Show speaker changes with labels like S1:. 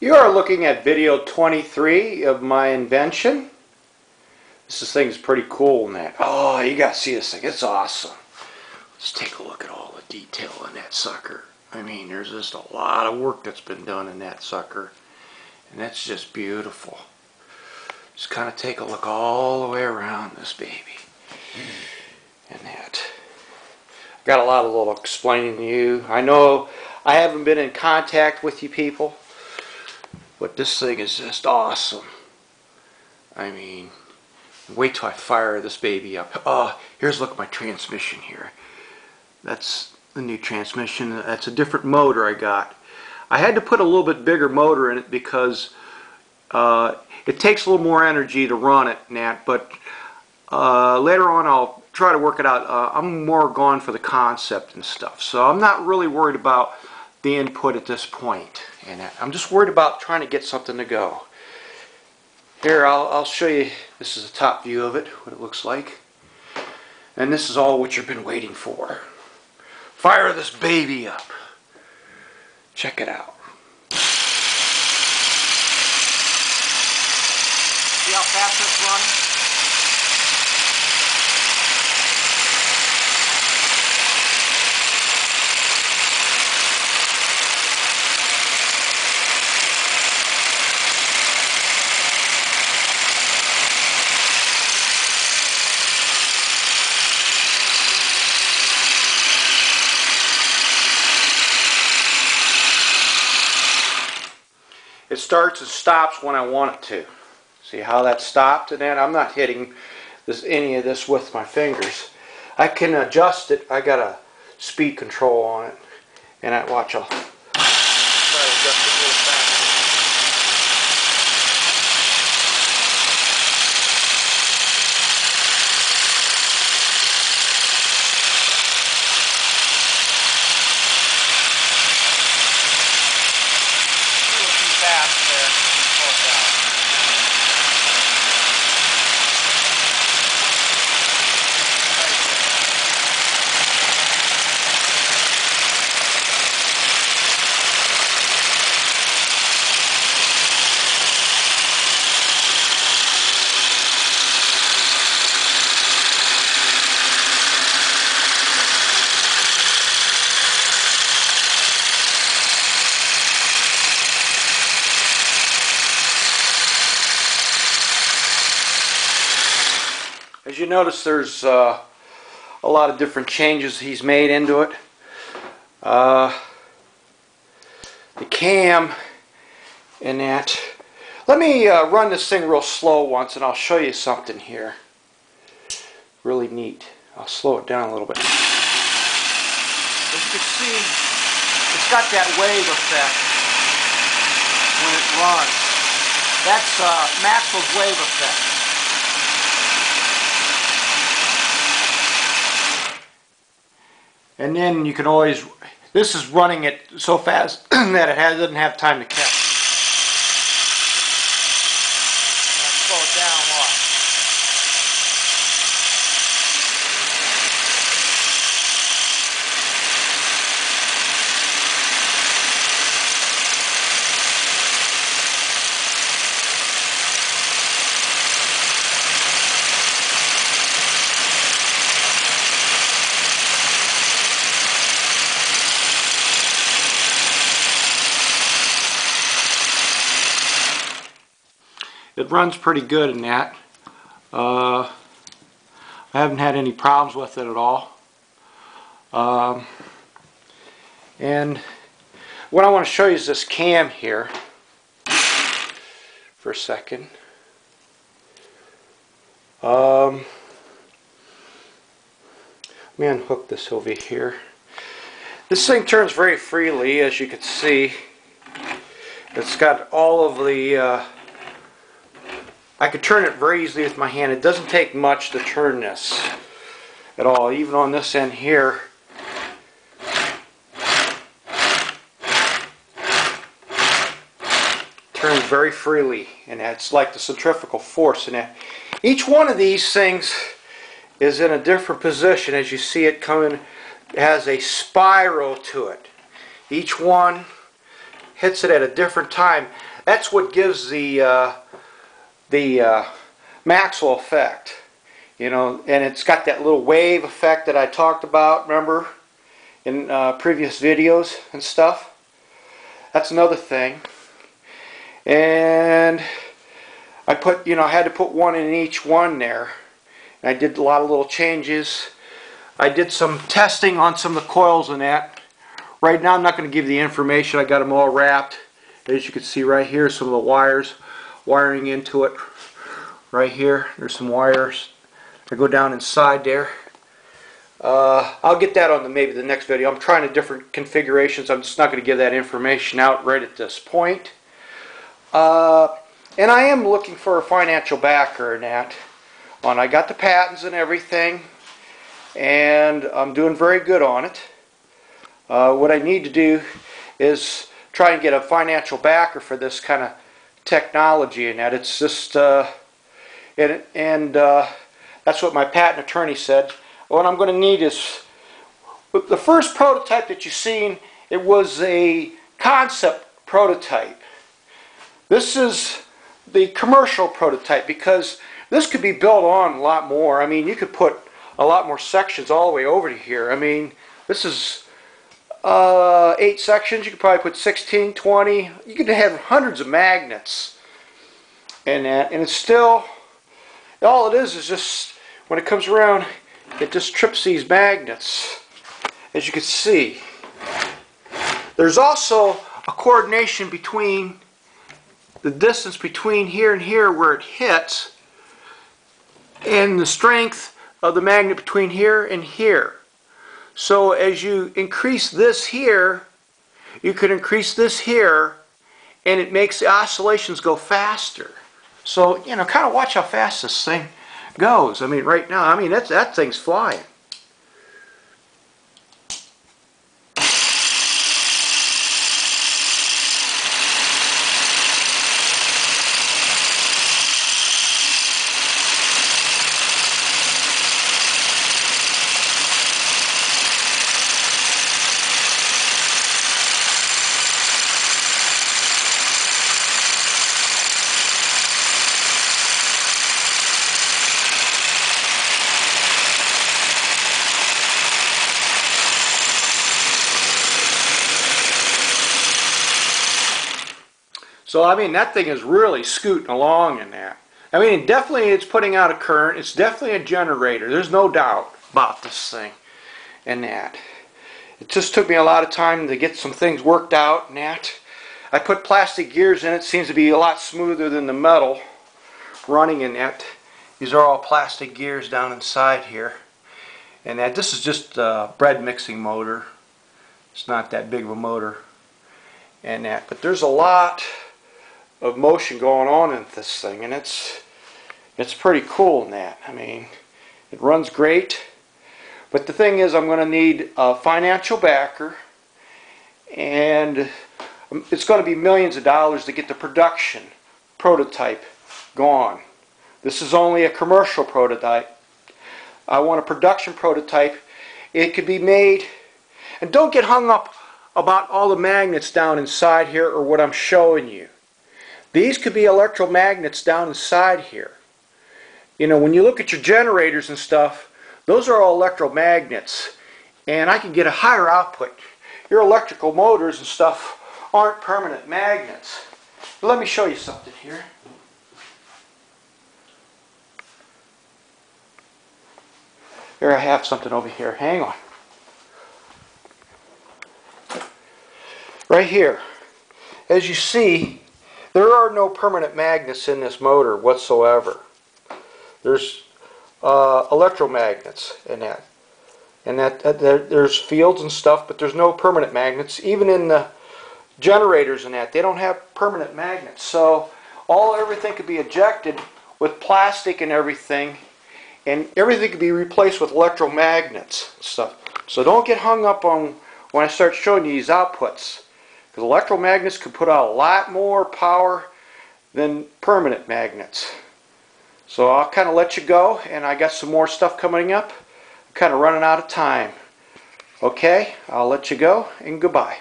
S1: You are looking at video 23 of my invention. This thing is pretty cool in that. Oh, you gotta see this thing. It's awesome. Let's take a look at all the detail in that sucker. I mean, there's just a lot of work that's been done in that sucker. And that's just beautiful. Just kind of take a look all the way around this baby. And that. Got a lot of little explaining to you. I know I haven't been in contact with you people, but this thing is just awesome. I mean, wait till I fire this baby up. Oh, here's look at my transmission here. That's the new transmission. That's a different motor I got. I had to put a little bit bigger motor in it because uh, it takes a little more energy to run it, Nat, but uh, later on I'll try to work it out. Uh, I'm more gone for the concept and stuff, so I'm not really worried about the input at this point. And I'm just worried about trying to get something to go. Here, I'll, I'll show you, this is a top view of it, what it looks like. And this is all what you've been waiting for. Fire this baby up. Check it out. See how fast it's running? Starts and stops when I want it to. See how that stopped? And then I'm not hitting this any of this with my fingers. I can adjust it. I got a speed control on it. And I watch, I'll try to adjust it a little faster. A little too fast there. Slow it down. As you notice, there's uh, a lot of different changes he's made into it. Uh, the cam and that. Let me uh, run this thing real slow once and I'll show you something here. Really neat. I'll slow it down a little bit. As you can see, it's got that wave effect when it runs. That's uh, Maxwell's wave effect. And then you can always, this is running it so fast that it has, doesn't have time to catch. It runs pretty good in that. Uh, I haven't had any problems with it at all. Um, and what I want to show you is this cam here for a second. Um, let me unhook this over here. This thing turns very freely as you can see. It's got all of the uh, I could turn it very easily with my hand. It doesn't take much to turn this at all, even on this end here. Turns very freely, and it's like the centrifugal force in it. Each one of these things is in a different position as you see it coming. It has a spiral to it. Each one hits it at a different time. That's what gives the uh, the uh, Maxwell effect. You know, and it's got that little wave effect that I talked about, remember, in uh, previous videos and stuff. That's another thing. And I put, you know, I had to put one in each one there. And I did a lot of little changes. I did some testing on some of the coils in that. Right now I'm not going to give the information. I got them all wrapped. As you can see right here, some of the wires wiring into it. Right here, there's some wires that go down inside there. Uh, I'll get that on the maybe the next video. I'm trying to different configurations. I'm just not going to give that information out right at this point. Uh, and I am looking for a financial backer in that. On I got the patents and everything, and I'm doing very good on it. Uh, what I need to do is try and get a financial backer for this kind of technology and that. It's just, uh, and, and uh, that's what my patent attorney said. What I'm going to need is, the first prototype that you've seen, it was a concept prototype. This is the commercial prototype because this could be built on a lot more. I mean, you could put a lot more sections all the way over to here. I mean, this is uh, eight sections. You could probably put 16, 20. You could have hundreds of magnets in that. And it's still, all it is is just, when it comes around, it just trips these magnets, as you can see. There's also a coordination between the distance between here and here where it hits and the strength of the magnet between here and here. So as you increase this here, you can increase this here and it makes the oscillations go faster. So, you know, kind of watch how fast this thing goes. I mean, right now, I mean, that's, that thing's flying. So I mean that thing is really scooting along in that. I mean definitely it's putting out a current. It's definitely a generator. There's no doubt about this thing and that. It just took me a lot of time to get some things worked out and that. I put plastic gears in it. Seems to be a lot smoother than the metal running in that. These are all plastic gears down inside here. And that this is just a bread mixing motor. It's not that big of a motor and that. But there's a lot of motion going on in this thing and it's it's pretty cool in that. I mean it runs great. But the thing is I'm going to need a financial backer and um, it's going to be millions of dollars to get the production prototype going this is only a commercial prototype. I want a production prototype. It could be made and don't get hung up about all the magnets down inside here or what I'm showing you these could be electromagnets down inside here. You know, when you look at your generators and stuff, those are all electromagnets. And I can get a higher output. Your electrical motors and stuff aren't permanent magnets. But let me show you something here. Here I have something over here. Hang on. Right here. As you see, there are no permanent magnets in this motor whatsoever. There's uh, electromagnets in that. And that, that there, there's fields and stuff, but there's no permanent magnets. Even in the generators and that, they don't have permanent magnets. So all everything could be ejected with plastic and everything, and everything could be replaced with electromagnets and stuff. So don't get hung up on when I start showing you these outputs. Because electromagnets could put out a lot more power than permanent magnets. So I'll kind of let you go, and I got some more stuff coming up. I'm kind of running out of time. Okay, I'll let you go, and goodbye.